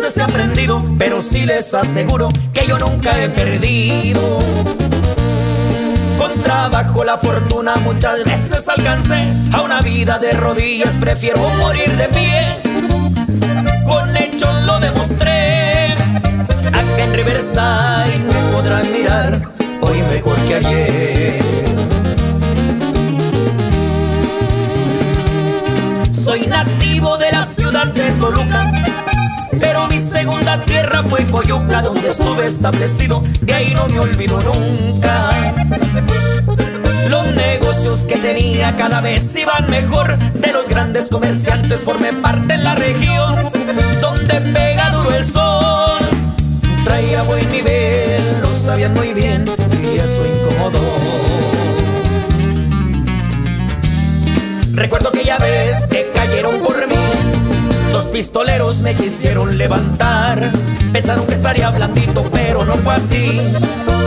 veces he aprendido, pero sí les aseguro que yo nunca he perdido. Con trabajo la fortuna muchas veces alcancé a una vida de rodillas, prefiero morir de pie. Con hechos lo demostré. Acá en Riverside me podrán mirar hoy mejor que ayer. Soy nativo de la ciudad de Toluca, pero mi segunda tierra fue Coyuca, donde estuve establecido, de ahí no me olvido nunca. Los negocios que tenía cada vez iban mejor, de los grandes comerciantes formé parte en la región, donde pega duro el sol. Traía buen nivel, lo sabían muy bien, y eso incomodó. Recuerdo aquella vez que cayeron por mí. Los pistoleros me quisieron levantar. Pensaron que estaría blandito, pero no fue así.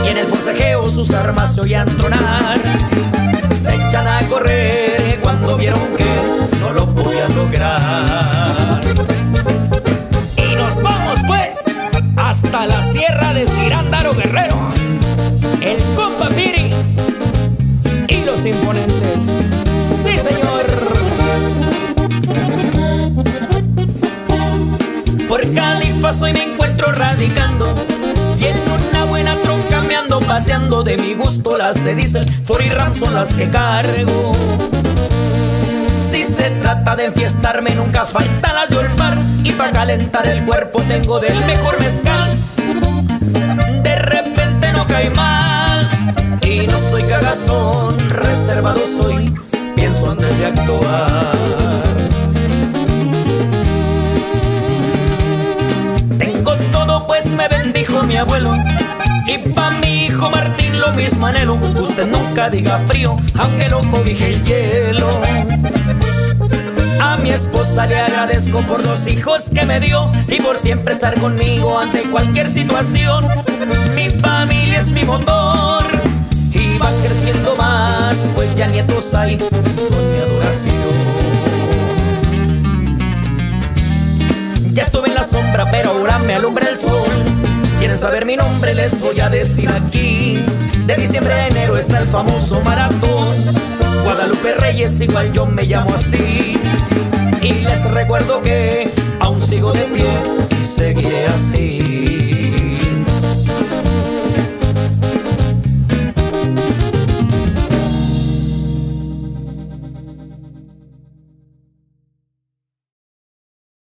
Y en el forcejeo sus armas se oían tronar. Se echan a correr cuando vieron que no lo podían lograr. Y nos vamos pues hasta la sierra de Cirándaro Guerrero. El compa Piri y los imponentes. Hoy me encuentro radicando. Y en una buena tronca me ando paseando. De mi gusto las de Diesel, Ford y Ram son las que cargo. Si se trata de enfiestarme, nunca falta las de. Y para calentar el cuerpo tengo del mejor mezcal. De repente no cae mal. Y no soy cagazón, reservado soy, pienso antes de actuar. Mi abuelo. Y pa' mi hijo Martín lo mismo anhelo. Usted nunca diga frío, aunque lo cobije el hielo. A mi esposa le agradezco por los hijos que me dio y por siempre estar conmigo ante cualquier situación. Mi familia es mi motor y va creciendo más, pues ya nietos hay, son mi adoración. Ya estuve en la sombra, pero ahora me alumbra el sol. Quieren saber mi nombre, les voy a decir aquí. De diciembre a enero está el famoso maratón. Guadalupe Reyes, igual yo me llamo así. Y les recuerdo que aún sigo de pie y seguiré así.